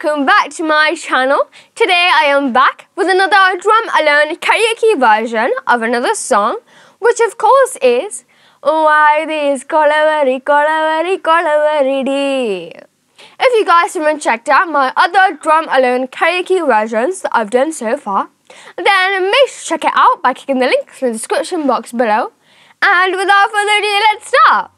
welcome back to my channel. Today I am back with another drum alone karaoke version of another song, which of course is Why This Kolaveri Kolaveri Kolaveri Di. If you guys haven't checked out my other drum alone karaoke versions that I've done so far, then make sure to check it out by clicking the links in the description box below. And without further ado, let's start!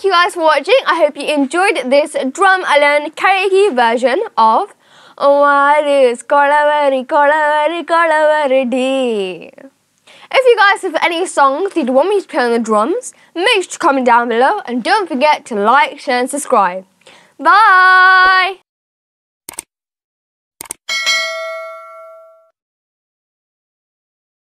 Thank you guys for watching. I hope you enjoyed this drum alone karaoke version of What is Kolaveri Kolaveri Kolaveri Di. If you guys have any songs you'd want me to play on the drums, make sure to comment down below and don't forget to like, share and subscribe. Bye!